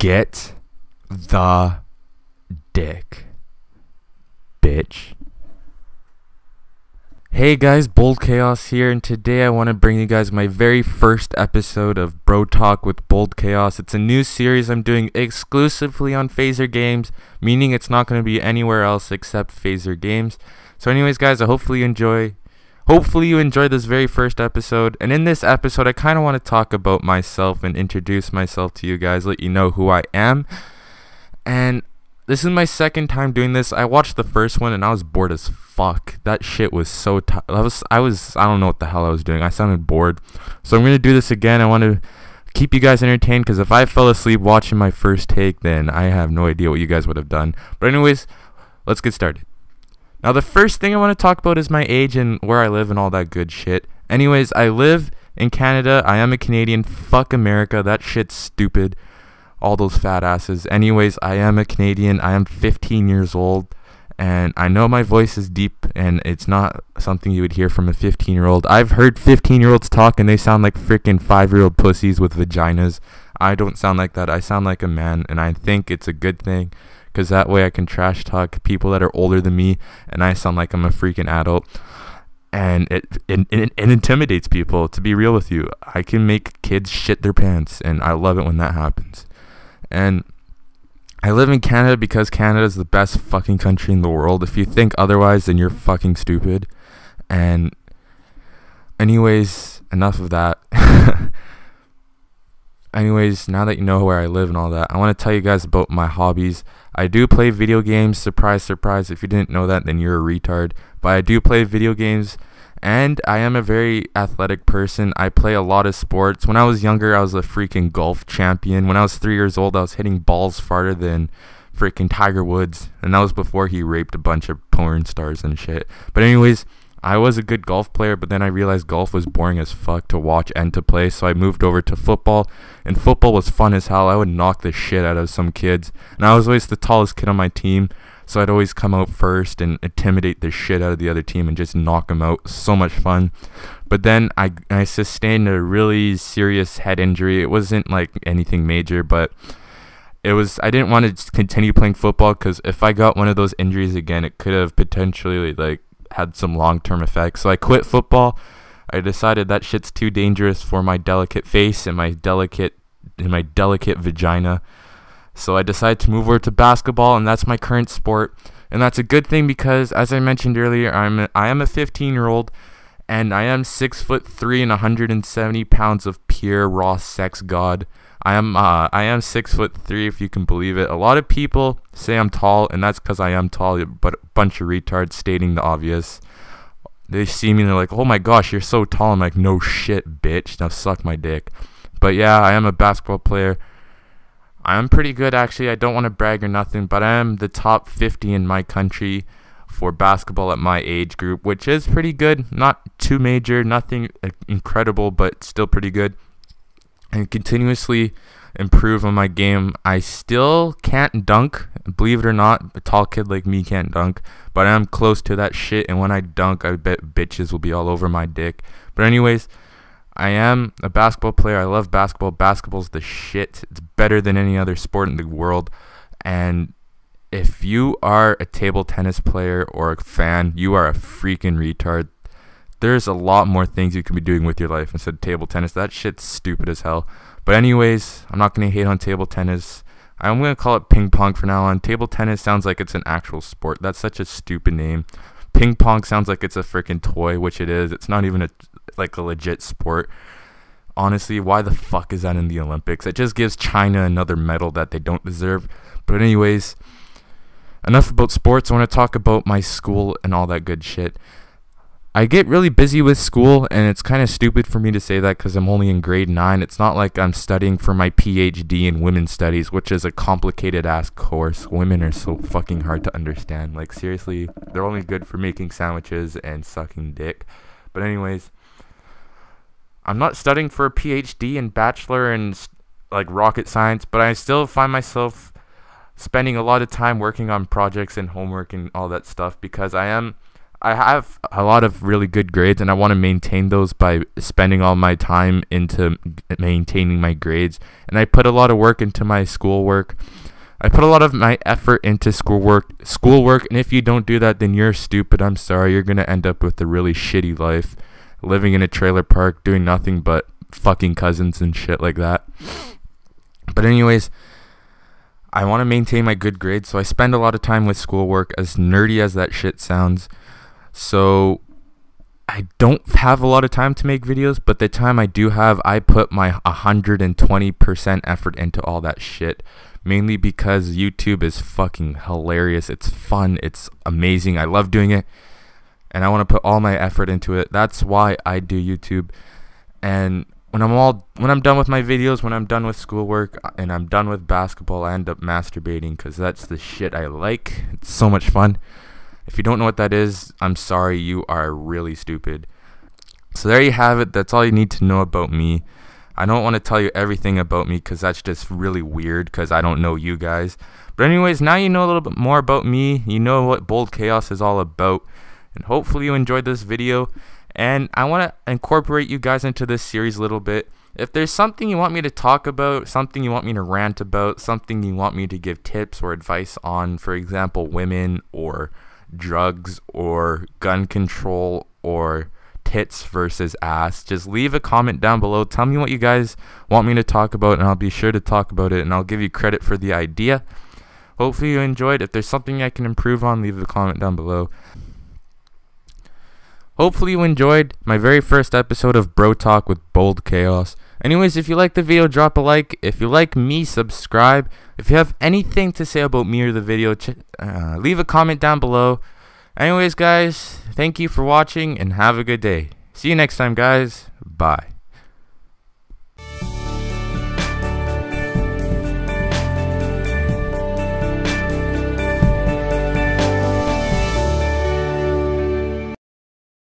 Get the dick, bitch. Hey guys, BoldKaos here, and today I want to bring you guys my very first episode of Bro Talk with BoldKaos. It's a new series I'm doing exclusively on Phazer Games, meaning it's not going to be anywhere else except Phazer Games. So, anyways, guys, I hopefully you enjoy. Hopefully you enjoyed this very first episode. And in this episode, I kind of want to talk about myself and introduce myself to you guys, let you know who I am. And this is my second time doing this. I watched the first one and I was bored as fuck. That shit was so t- I was I was I don't know what the hell I was doing. I sounded bored. So I'm going to do this again. I want to keep you guys entertained cuz if I fell asleep watching my first take, then I have no idea what you guys would have done. But anyways, let's get started. Now, the first thing I want to talk about is my age and where I live and all that good shit. Anyways, I live in Canada. I am a Canadian. Fuck America. That shit's stupid. All those fat asses. Anyways, I am a Canadian. I am 15 years old. And I know my voice is deep and it's not something you would hear from a 15 year old. I've heard 15 year olds talk and they sound like freaking 5 year old pussies with vaginas. I don't sound like that. I sound like a man and I think it's a good thing because that way I can trash talk people that are older than me and I sound like I'm a freaking adult. And it, it, it, it intimidates people, to be real with you. I can make kids shit their pants, and I love it when that happens. And I live in Canada because Canada is the best fucking country in the world. If you think otherwise, then you're fucking stupid. And, anyways, enough of that. Anyways, now that you know where I live and all that, I want to tell you guys about my hobbies. I do play video games. Surprise, surprise. If you didn't know that, then you're a retard. But I do play video games. And I am a very athletic person. I play a lot of sports. When I was younger, I was a freaking golf champion. When I was three years old, I was hitting balls farther than freaking Tiger Woods. And that was before he raped a bunch of porn stars and shit. But, anyways, I was a good golf player, but then I realized golf was boring as fuck to watch and to play, so I moved over to football. And football was fun as hell. I would knock the shit out of some kids. And I was always the tallest kid on my team, so I'd always come out first and intimidate the shit out of the other team and just knock them out. So much fun. But then I, I sustained a really serious head injury. It wasn't like anything major, but it was I didn't want to continue playing football because if I got one of those injuries again, it could have potentially like had some long term effects. So I quit football. I decided that shit's too dangerous for my delicate face and my delicate and my delicate vagina. So I decided to move over to basketball and that's my current sport. And that's a good thing because as I mentioned earlier, I'm a, I am a 15 year old and I am six foot three and 170 pounds of pure raw sex god. I am uh, I am six foot three, if you can believe it. A lot of people say I'm tall, and that's because I am tall. But a bunch of retards stating the obvious. They see me and they're like, "Oh my gosh, you're so tall." I'm like, "No shit, bitch. Now suck my dick." But yeah, I am a basketball player. I am pretty good actually. I don't want to brag or nothing, but I am the top 50 in my country for basketball at my age group, which is pretty good. Not too major, nothing incredible, but still pretty good and continuously improve on my game. I still can't dunk, believe it or not. A tall kid like me can't dunk, but I'm close to that shit. And when I dunk, I bet bitches will be all over my dick. But anyways, I am a basketball player. I love basketball. Basketball's the shit. It's better than any other sport in the world. And if you are a table tennis player or a fan, you are a freaking retard there's a lot more things you can be doing with your life instead of table tennis. That shit's stupid as hell. But anyways, I'm not gonna hate on table tennis. I'm gonna call it ping pong for now on. Table tennis sounds like it's an actual sport. That's such a stupid name. Ping pong sounds like it's a freaking toy, which it is. It's not even a like a legit sport. Honestly, why the fuck is that in the Olympics? It just gives China another medal that they don't deserve. But anyways, enough about sports. I want to talk about my school and all that good shit. I get really busy with school, and it's kind of stupid for me to say that because I'm only in grade 9. It's not like I'm studying for my PhD in women's studies, which is a complicated ass course. Women are so fucking hard to understand. Like, seriously, they're only good for making sandwiches and sucking dick. But, anyways, I'm not studying for a PhD and bachelor in like rocket science, but I still find myself spending a lot of time working on projects and homework and all that stuff because I am I have a lot of really good grades and I want to maintain those by spending all my time into maintaining my grades. And I put a lot of work into my schoolwork. I put a lot of my effort into schoolwork, schoolwork, and if you don't do that, then you're stupid. I'm sorry. You're gonna end up with a really shitty life, living in a trailer park, doing nothing but fucking cousins and shit like that. But anyways, I want to maintain my good grades, so I spend a lot of time with schoolwork. As nerdy as that shit sounds, so I don't have a lot of time to make videos, but the time I do have, I put my 120% effort into all that shit mainly because YouTube is fucking hilarious. It's fun. It's amazing. I love doing it. And I want to put all my effort into it. That's why I do YouTube. And when I'm all when I'm done with my videos, when I'm done with schoolwork uh, and I'm done with basketball, I end up masturbating cuz that's the shit I like. It's so much fun. If you don't know what that is, I'm sorry, you are really stupid. So there you have it. That's all you need to know about me. I don't want to tell you everything about me because that's just really weird because I don't know you guys. But anyways, now you know a little bit more about me. You know what BoldKaos is all about. And hopefully you enjoyed this video. And I want to incorporate you guys into this series a little bit. If there's something you want me to talk about, something you want me to rant about, something you want me to give tips or advice on, for example, women or drugs or gun control or tits versus ass, just leave a comment down below. Tell me what you guys want me to talk about, and I'll be sure to talk about it, and I'll give you credit for the idea. Hopefully, you enjoyed. If there's something I can improve on, leave a comment down below. Hopefully, you enjoyed my very first episode of Bro Talk with BoldKaos. Anyways, if you like the video, drop a like. If you like me, subscribe. If you have anything to say about me or the video, uh, leave a comment down below. Anyways, guys, thank you for watching and have a good day. See you next time, guys. Bye.